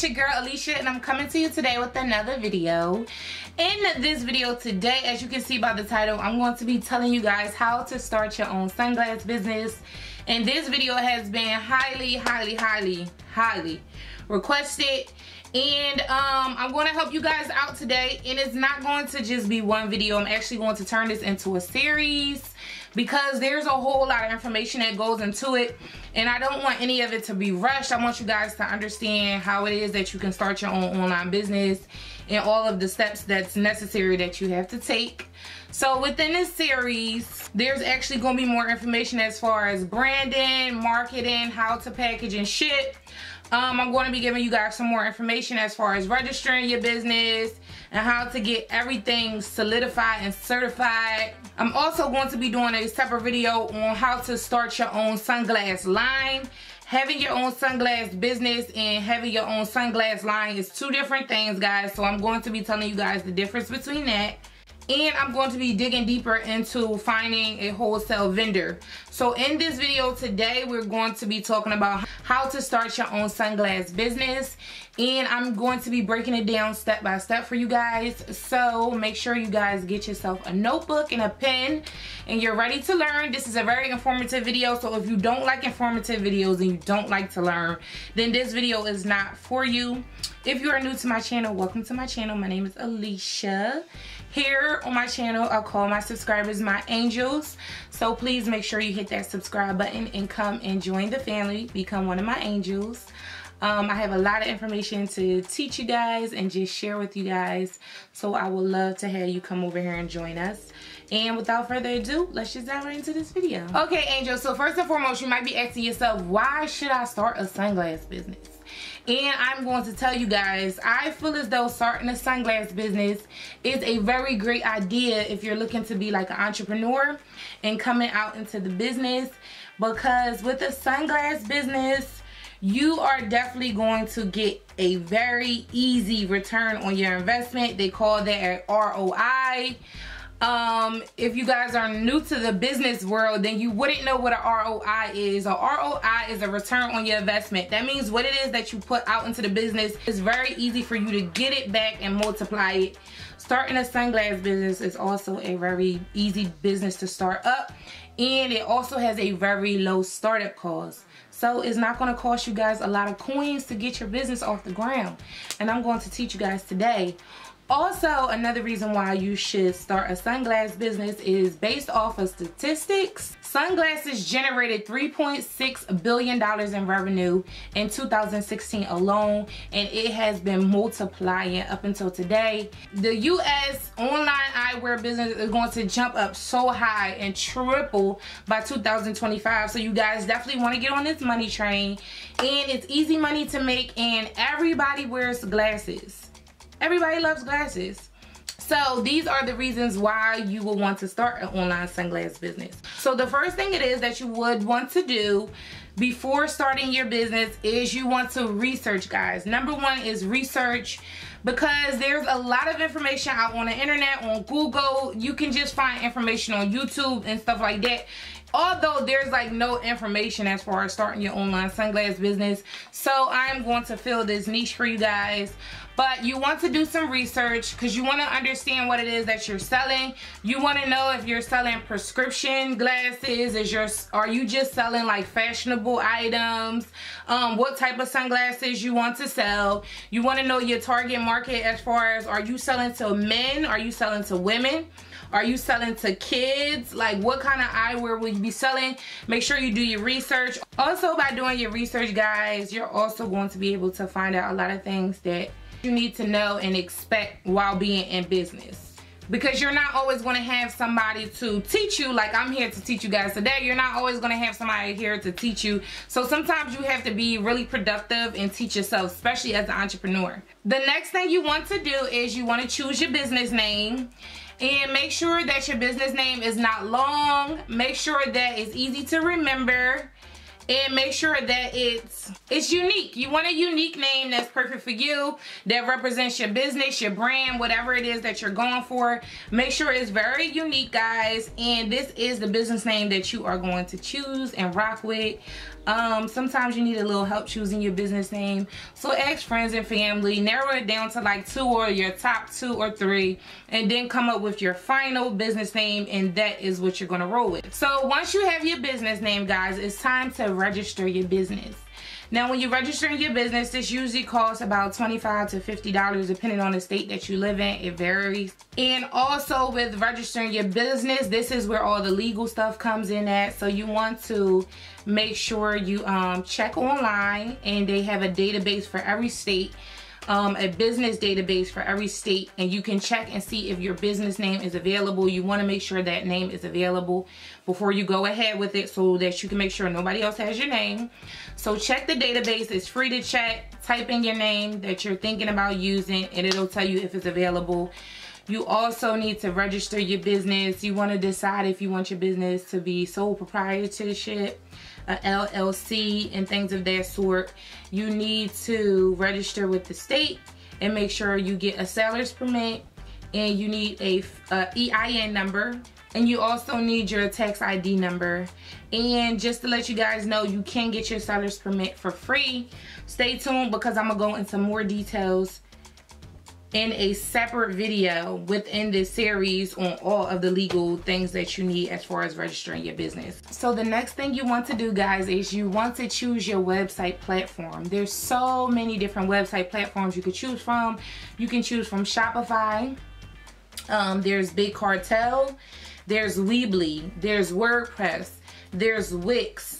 It's your girl Alicia and I'm coming to you today with another video. In this video today, as you can see by the title, I'm going to be telling you guys how to start your own sunglass business. And this video has been highly, highly, highly, highly requested. And um, I'm going to help you guys out today. And it's not going to just be one video. I'm actually going to turn this into a series because there's a whole lot of information that goes into it and I don't want any of it to be rushed. I want you guys to understand how it is that you can start your own online business and all of the steps that's necessary that you have to take. So within this series, there's actually going to be more information as far as branding, marketing, how to package and ship. Um, I'm going to be giving you guys some more information as far as registering your business and how to get everything solidified and certified. I'm also going to be doing a separate video on how to start your own sunglass line. Having your own sunglass business and having your own sunglass line is two different things, guys. So I'm going to be telling you guys the difference between that and I'm going to be digging deeper into finding a wholesale vendor. So in this video today, we're going to be talking about how to start your own sunglass business and I'm going to be breaking it down step by step for you guys. So make sure you guys get yourself a notebook and a pen and you're ready to learn. This is a very informative video. So if you don't like informative videos and you don't like to learn, then this video is not for you. If you are new to my channel, welcome to my channel. My name is Alicia here on my channel, I call my subscribers my angels. So please make sure you hit that subscribe button and come and join the family. Become one of my angels. Um, I have a lot of information to teach you guys and just share with you guys. So I would love to have you come over here and join us. And without further ado, let's just dive right into this video. Okay, angels. So first and foremost, you might be asking yourself, why should I start a sunglass business? And I'm going to tell you guys I feel as though starting a sunglass business is a very great idea if you're looking to be like an entrepreneur and coming out into the business. Because with a sunglass business you are definitely going to get a very easy return on your investment. They call that ROI um, if you guys are new to the business world, then you wouldn't know what a ROI is. A ROI is a return on your investment. That means what it is that you put out into the business is very easy for you to get it back and multiply it. Starting a sunglass business is also a very easy business to start up and it also has a very low startup cost. So it's not going to cost you guys a lot of coins to get your business off the ground. And I'm going to teach you guys today also, another reason why you should start a sunglass business is based off of statistics. Sunglasses generated $3.6 billion in revenue in 2016 alone, and it has been multiplying up until today. The U.S. online eyewear business is going to jump up so high and triple by 2025. So you guys definitely want to get on this money train. And it's easy money to make, and everybody wears glasses. Everybody loves glasses. So these are the reasons why you will want to start an online sunglass business. So the first thing it is that you would want to do before starting your business is you want to research guys. Number one is research because there's a lot of information out on the internet, on Google. You can just find information on YouTube and stuff like that although there's like no information as far as starting your online sunglass business so i'm going to fill this niche for you guys. But you want to do some research because you want to understand what it is that you're selling. You want to know if you're selling prescription glasses is your are you just selling like fashionable items? Um, what type of sunglasses you want to sell? You want to know your target market as far as are you selling to men? Are you selling to women? Are you selling to kids? Like what kind of eyewear will be selling? Make sure you do your research. Also by doing your research guys, you're also going to be able to find out a lot of things that you need to know and expect while being in business because you're not always going to have somebody to teach you like I'm here to teach you guys today. You're not always going to have somebody here to teach you. So sometimes you have to be really productive and teach yourself especially as an entrepreneur. The next thing you want to do is you want to choose your business name and make sure that your business name is not long. Make sure that it's easy to remember and make sure that it's it's unique. You want a unique name that's perfect for you that represents your business your brand whatever it is that you're going for. Make sure it's very unique guys. And this is the business name that you are going to choose and rock with. Um, sometimes you need a little help choosing your business name. So ask friends and family narrow it down to like two or your top two or three and then come up with your final business name and that is what you're going to roll with. So once you have your business name guys it's time to register your business now, when you're registering your business, this usually costs about 25 to $50 depending on the state that you live in. It varies. And also with registering your business, this is where all the legal stuff comes in at. So you want to make sure you um, check online and they have a database for every state um, a business database for every state and you can check and see if your business name is available. You want to make sure that name is available before you go ahead with it so that you can make sure nobody else has your name. So check the database. It's free to check. Type in your name that you're thinking about using and it'll tell you if it's available. You also need to register your business. You want to decide if you want your business to be sole proprietorship a LLC and things of that sort, you need to register with the state and make sure you get a seller's permit and you need a, a EIN number and you also need your tax ID number. And just to let you guys know, you can get your seller's permit for free. Stay tuned because I'm gonna go into more details in a separate video within this series on all of the legal things that you need as far as registering your business. So the next thing you want to do guys is you want to choose your website platform. There's so many different website platforms you could choose from. You can choose from Shopify, um, there's Big Cartel, there's Weebly, there's WordPress, there's Wix,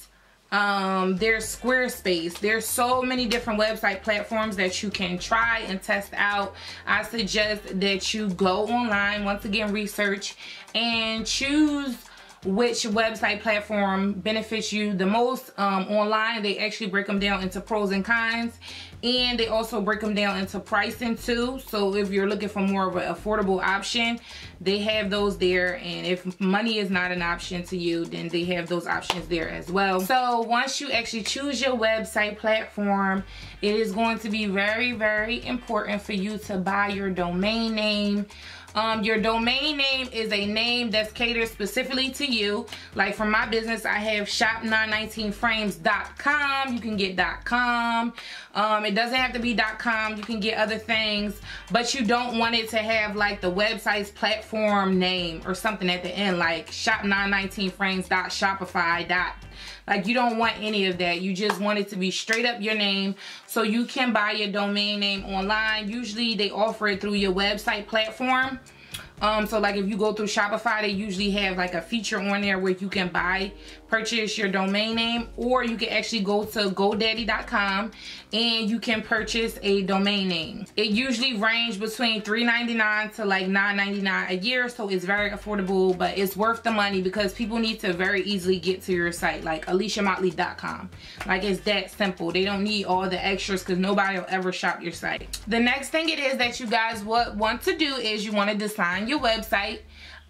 um, there's Squarespace. There's so many different website platforms that you can try and test out. I suggest that you go online, once again, research and choose which website platform benefits you the most um, online they actually break them down into pros and cons and they also break them down into pricing too. So if you're looking for more of an affordable option they have those there. And if money is not an option to you then they have those options there as well. So once you actually choose your website platform it is going to be very very important for you to buy your domain name um, your domain name is a name that's catered specifically to you. Like for my business, I have shop919frames.com. You can get .com. Um, it doesn't have to be .com. You can get other things, but you don't want it to have like the website's platform name or something at the end, like shop919frames.shopify. Like you don't want any of that. You just want it to be straight up your name so you can buy your domain name online. Usually they offer it through your website platform. Um, so like if you go through Shopify, they usually have like a feature on there where you can buy, purchase your domain name, or you can actually go to GoDaddy.com and you can purchase a domain name. It usually range between $3.99 to like $9.99 a year, so it's very affordable, but it's worth the money because people need to very easily get to your site, like AliciaMotley.com. Like it's that simple. They don't need all the extras because nobody will ever shop your site. The next thing it is that you guys want to do is you want to design your website.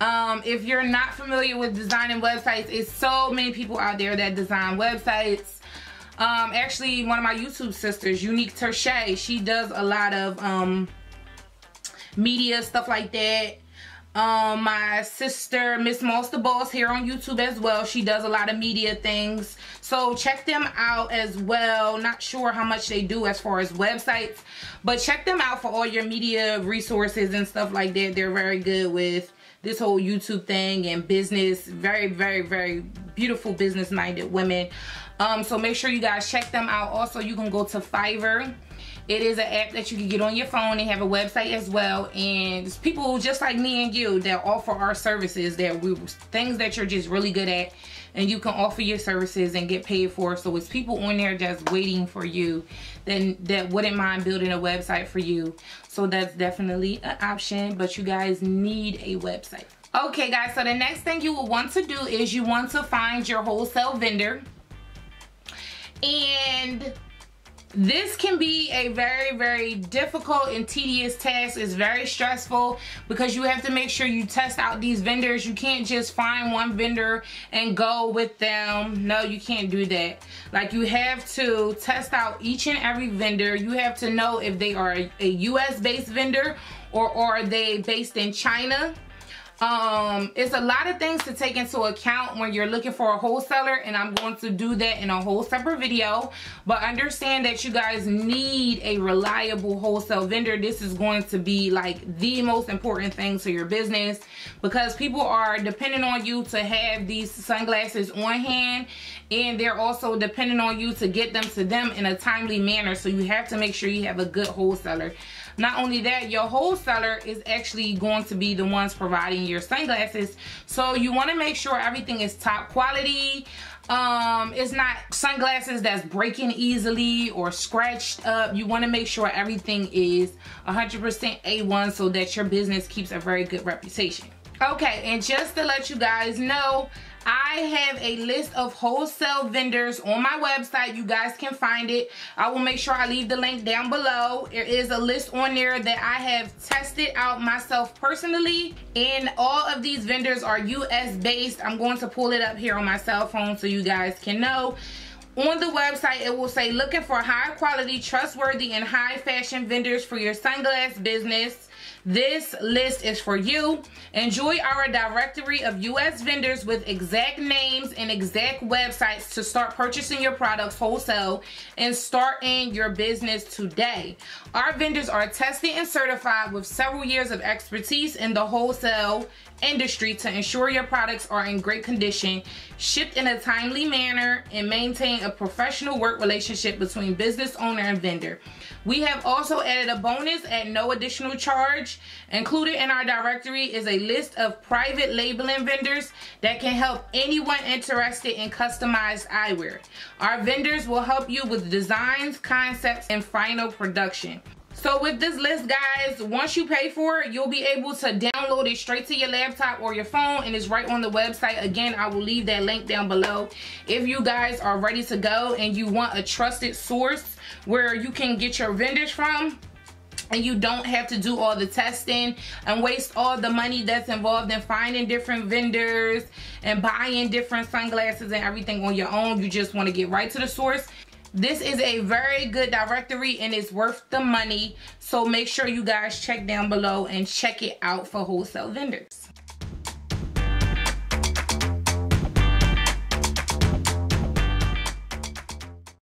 Um, if you're not familiar with designing websites, it's so many people out there that design websites. Um, actually, one of my YouTube sisters, Unique Terche, she does a lot of um, media, stuff like that. Um, my sister, Miss Monster Boss here on YouTube as well. She does a lot of media things. So check them out as well. Not sure how much they do as far as websites. But check them out for all your media resources and stuff like that. They're very good with this whole YouTube thing and business. Very, very, very beautiful business-minded women. Um, so make sure you guys check them out. Also, you can go to Fiverr it is an app that you can get on your phone. They have a website as well. And people just like me and you that offer our services that we things that you're just really good at and you can offer your services and get paid for. So it's people on there just waiting for you then that wouldn't mind building a website for you. So that's definitely an option, but you guys need a website. Okay guys, so the next thing you will want to do is you want to find your wholesale vendor and this can be a very very difficult and tedious task. It's very stressful because you have to make sure you test out these vendors. You can't just find one vendor and go with them. No you can't do that. Like you have to test out each and every vendor. You have to know if they are a, US based vendor or, are they based in China um it's a lot of things to take into account when you're looking for a wholesaler and i'm going to do that in a whole separate video. But understand that you guys need a reliable wholesale vendor. This is going to be like the most important thing to your business because people are depending on you to have these sunglasses on hand and they're also depending on you to get them to them in a timely manner. So you have to make sure you have a good wholesaler not only that, your wholesaler is actually going to be the ones providing your sunglasses. So you want to make sure everything is top quality. Um, it's not sunglasses that's breaking easily or scratched up. You want to make sure everything is 100% A1 so that your business keeps a very good reputation. Okay, and just to let you guys know, I have a list of wholesale vendors on my website. You guys can find it. I will make sure I leave the link down below. There is a list on there that I have tested out myself personally. And all of these vendors are US based. I'm going to pull it up here on my cell phone so you guys can know. On the website, it will say looking for high quality, trustworthy, and high fashion vendors for your sunglass business. This list is for you. Enjoy our directory of U.S. vendors with exact names and exact websites to start purchasing your products wholesale and starting your business today. Our vendors are tested and certified with several years of expertise in the wholesale industry to ensure your products are in great condition, shipped in a timely manner, and maintain a professional work relationship between business owner and vendor. We have also added a bonus at no additional charge. Included in our directory is a list of private labeling vendors that can help anyone interested in customized eyewear. Our vendors will help you with designs, concepts, and final production. So with this list, guys, once you pay for it, you'll be able to download it straight to your laptop or your phone and it's right on the website. Again, I will leave that link down below. If you guys are ready to go and you want a trusted source where you can get your vendors from, and you don't have to do all the testing and waste all the money that's involved in finding different vendors and buying different sunglasses and everything on your own. You just want to get right to the source this is a very good directory and it's worth the money. So make sure you guys check down below and check it out for wholesale vendors.